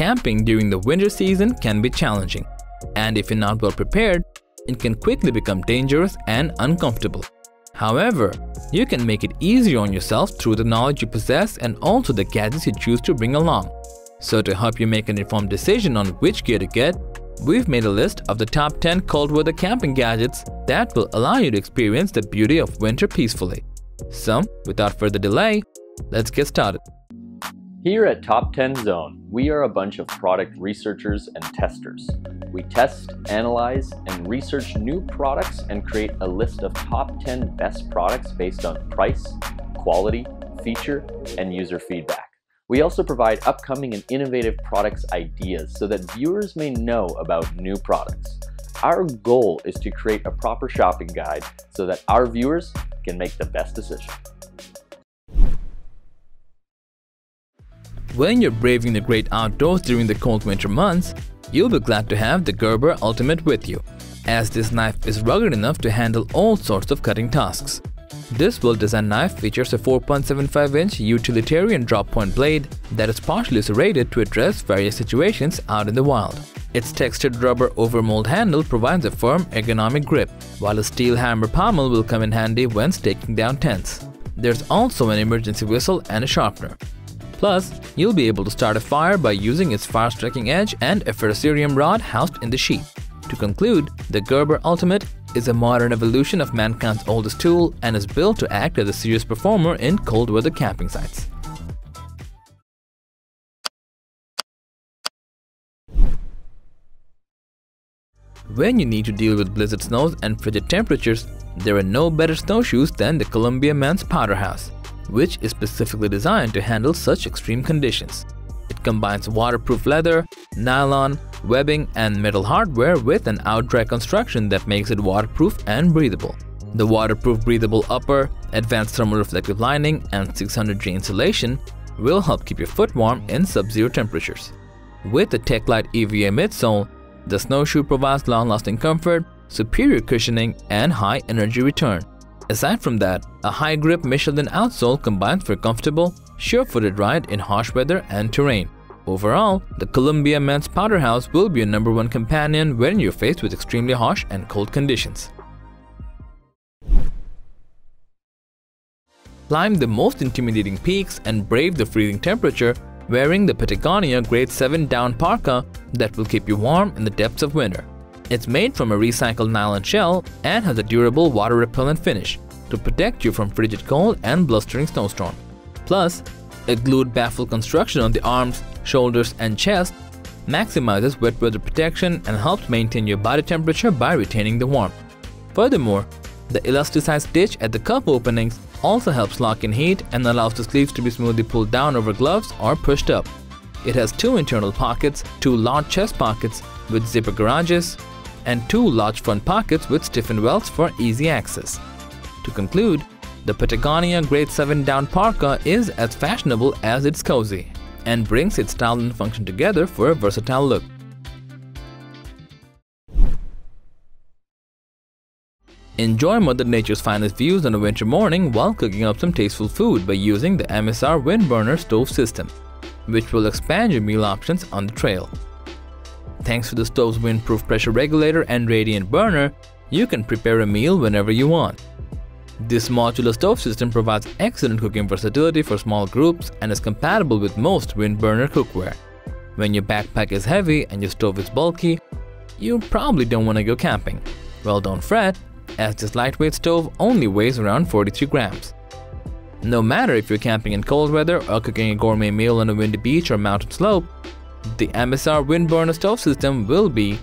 camping during the winter season can be challenging, and if you're not well prepared, it can quickly become dangerous and uncomfortable. However, you can make it easier on yourself through the knowledge you possess and also the gadgets you choose to bring along. So to help you make an informed decision on which gear to get, we've made a list of the top 10 cold weather camping gadgets that will allow you to experience the beauty of winter peacefully. So, without further delay, let's get started. Here at Top 10 Zone, we are a bunch of product researchers and testers. We test, analyze, and research new products and create a list of top 10 best products based on price, quality, feature, and user feedback. We also provide upcoming and innovative products ideas so that viewers may know about new products. Our goal is to create a proper shopping guide so that our viewers can make the best decision. When you're braving the great outdoors during the cold winter months, you'll be glad to have the Gerber Ultimate with you, as this knife is rugged enough to handle all sorts of cutting tasks. This well-designed knife features a 4.75-inch utilitarian drop-point blade that is partially serrated to address various situations out in the wild. Its textured rubber overmold handle provides a firm, ergonomic grip, while a steel hammer pommel will come in handy when staking down tents. There's also an emergency whistle and a sharpener. Plus, you'll be able to start a fire by using its fire-striking edge and a ferrocerium rod housed in the sheath. To conclude, the Gerber Ultimate is a modern evolution of mankind's oldest tool and is built to act as a serious performer in cold weather camping sites. When you need to deal with blizzard snows and frigid temperatures, there are no better snowshoes than the Columbia Men's Powderhouse which is specifically designed to handle such extreme conditions. It combines waterproof leather, nylon, webbing, and metal hardware with an out-dry construction that makes it waterproof and breathable. The waterproof breathable upper, advanced thermal-reflective lining, and 600G insulation will help keep your foot warm in sub-zero temperatures. With the Techlite EVA midsole, the snowshoe provides long-lasting comfort, superior cushioning, and high energy return. Aside from that, a high-grip Michelin outsole combines for a comfortable, sure-footed ride in harsh weather and terrain. Overall, the Columbia Men's Powderhouse will be your number one companion when you're faced with extremely harsh and cold conditions. Climb the most intimidating peaks and brave the freezing temperature wearing the Patagonia Grade 7 down parka that will keep you warm in the depths of winter. It's made from a recycled nylon shell and has a durable water-repellent finish to protect you from frigid cold and blustering snowstorm. Plus, a glued baffle construction on the arms, shoulders and chest maximizes wet weather protection and helps maintain your body temperature by retaining the warmth. Furthermore, the elasticized stitch at the cuff openings also helps lock in heat and allows the sleeves to be smoothly pulled down over gloves or pushed up. It has two internal pockets, two large chest pockets with zipper garages, and two large front pockets with stiffened welts for easy access. To conclude, the Patagonia Grade 7 down parka is as fashionable as it's cozy and brings its style and function together for a versatile look. Enjoy Mother Nature's finest views on a winter morning while cooking up some tasteful food by using the MSR Windburner stove system, which will expand your meal options on the trail. Thanks to the stove's windproof pressure regulator and radiant burner, you can prepare a meal whenever you want. This modular stove system provides excellent cooking versatility for small groups and is compatible with most windburner cookware. When your backpack is heavy and your stove is bulky, you probably don't want to go camping. Well, don't fret, as this lightweight stove only weighs around 43 grams. No matter if you're camping in cold weather or cooking a gourmet meal on a windy beach or mountain slope, the MSR Windburner stove system will be,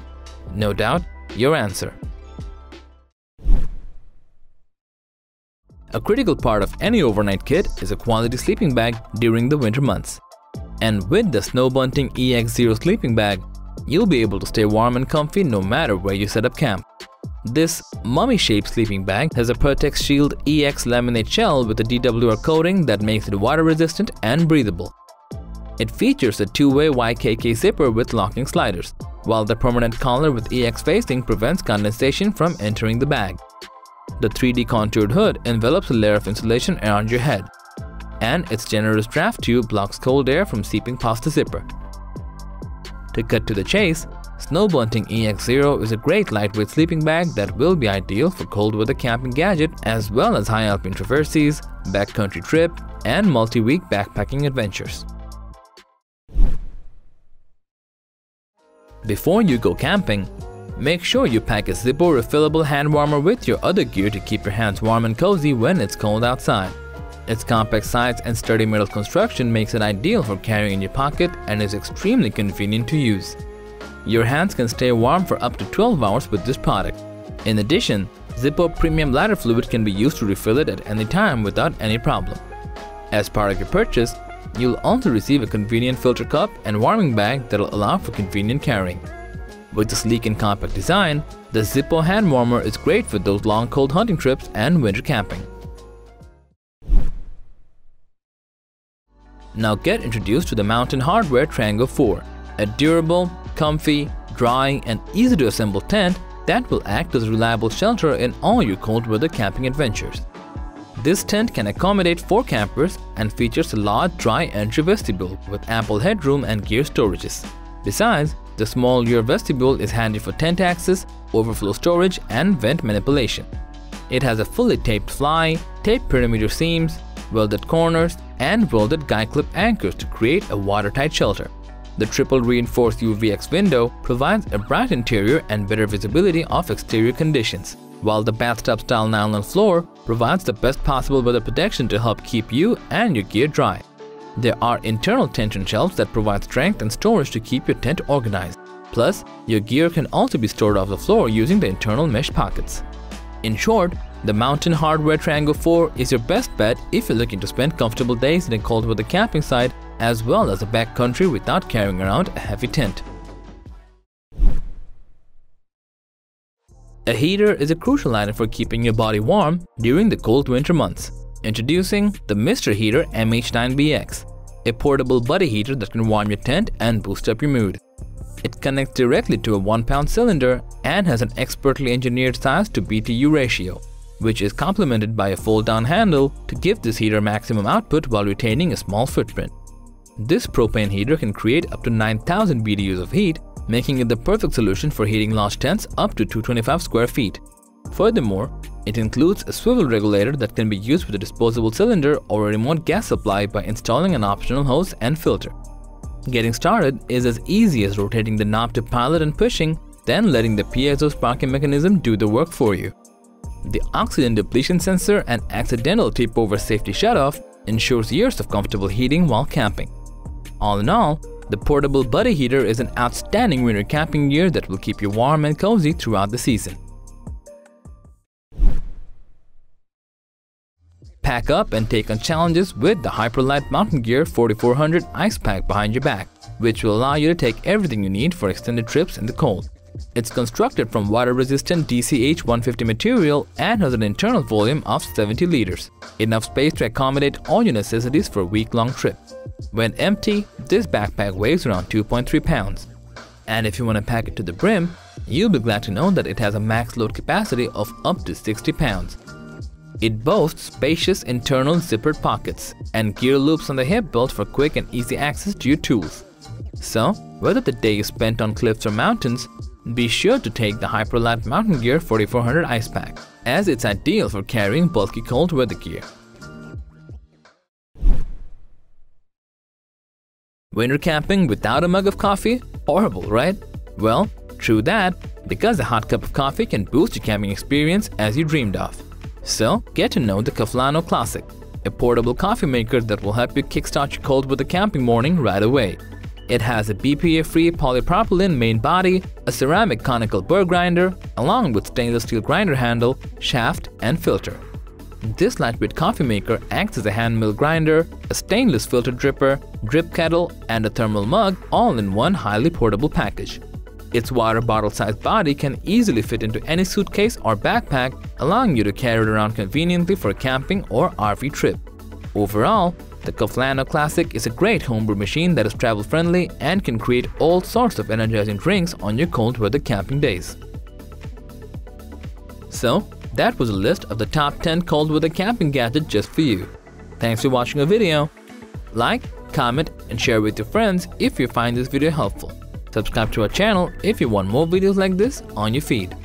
no doubt, your answer. A critical part of any overnight kit is a quality sleeping bag during the winter months. And with the Snow Bunting EX0 sleeping bag, you'll be able to stay warm and comfy no matter where you set up camp. This mummy-shaped sleeping bag has a Pertex Shield EX laminate shell with a DWR coating that makes it water resistant and breathable. It features a two-way YKK zipper with locking sliders, while the permanent collar with EX facing prevents condensation from entering the bag. The 3D contoured hood envelops a layer of insulation around your head, and its generous draft tube blocks cold air from seeping past the zipper. To cut to the chase, Snow Bunting EX0 is a great lightweight sleeping bag that will be ideal for cold weather camping gadget as well as high alpine traverses, backcountry trip, and multi-week backpacking adventures. Before you go camping, make sure you pack a Zippo refillable hand warmer with your other gear to keep your hands warm and cozy when it's cold outside. Its compact size and sturdy metal construction makes it ideal for carrying in your pocket and is extremely convenient to use. Your hands can stay warm for up to 12 hours with this product. In addition, Zippo Premium Lighter Fluid can be used to refill it at any time without any problem. As part of your purchase, you'll also receive a convenient filler cup and warming bag that'll allow for convenient carrying. With the sleek and compact design, the Zippo hand warmer is great for those long cold hunting trips and winter camping. Now get introduced to the Mountain Hardwear Trango 4, a durable, comfy, dry, and easy to assemble tent that will act as a reliable shelter in all your cold weather camping adventures. This tent can accommodate 4 campers and features a large dry entry vestibule with ample headroom and gear storages. Besides, the small rear vestibule is handy for tent access, overflow storage, and vent manipulation. It has a fully taped fly, taped perimeter seams, welded corners, and welded guy clip anchors to create a watertight shelter. The triple reinforced UVX window provides a bright interior and better visibility of exterior conditions, while the bathtub-style nylon floor provides the best possible weather protection to help keep you and your gear dry. There are internal tension shelves that provide strength and storage to keep your tent organized. Plus, your gear can also be stored off the floor using the internal mesh pockets. In short, the Mountain Hardwear Trango 4 is your best bet if you're looking to spend comfortable days in a cold weather camping site as well as a backcountry without carrying around a heavy tent. A heater is a crucial item for keeping your body warm during the cold winter months. Introducing the Mr. Heater MH9BX, a portable buddy heater that can warm your tent and boost up your mood. It connects directly to a 1 pound cylinder and has an expertly engineered size to BTU ratio, which is complemented by a fold-down handle to give this heater maximum output while retaining a small footprint. This propane heater can create up to 9000 BTUs of heat, making it the perfect solution for heating large tents up to 225 square feet. Furthermore, it includes a swivel regulator that can be used with a disposable cylinder or a remote gas supply by installing an optional hose and filter. Getting started is as easy as rotating the knob to pilot and pushing, then letting the piezo sparking mechanism do the work for you. The oxygen depletion sensor and accidental tip over safety shutoff ensures years of comfortable heating while camping. All in all, the portable buddy heater is an outstanding winter camping gear that will keep you warm and cozy throughout the season. Pack up and take on challenges with the Hyperlite Mountain Gear 4400 Ice Pack behind your back, which will allow you to take everything you need for extended trips in the cold. It's constructed from water-resistant DCH 150 material and has an internal volume of 70 liters, enough space to accommodate all your necessities for a week-long trip. When empty, this backpack weighs around 2.3 pounds. And if you want to pack it to the brim, you'll be glad to know that it has a max load capacity of up to 60 pounds. It boasts spacious internal zippered pockets and gear loops on the hip built for quick and easy access to your tools. So, whether the day is spent on cliffs or mountains, be sure to take the Hyperlite Mountain Gear 4400 Ice Pack, as it's ideal for carrying bulky cold weather gear. Winter camping without a mug of coffee? Horrible, right? Well, true that, because a hot cup of coffee can boost your camping experience as you dreamed of. So, get to know the Cafflano Classic, a portable coffee maker that will help you kickstart your cold weather camping morning right away. It has a BPA-free polypropylene main body, a ceramic conical burr grinder, along with stainless steel grinder handle, shaft, and filter. This lightweight coffee maker acts as a hand mill grinder, a stainless filter dripper, drip kettle, and a thermal mug all in one highly portable package. Its water bottle-sized body can easily fit into any suitcase or backpack, allowing you to carry it around conveniently for camping or RV trip. Overall, the Cafflano Classic is a great homebrew machine that is travel-friendly and can create all sorts of energizing drinks on your cold weather camping days. So, that was a list of the top 10 cold weather camping gadgets just for you. Thanks for watching our video. Like, comment, and share with your friends if you find this video helpful. Subscribe to our channel if you want more videos like this on your feed.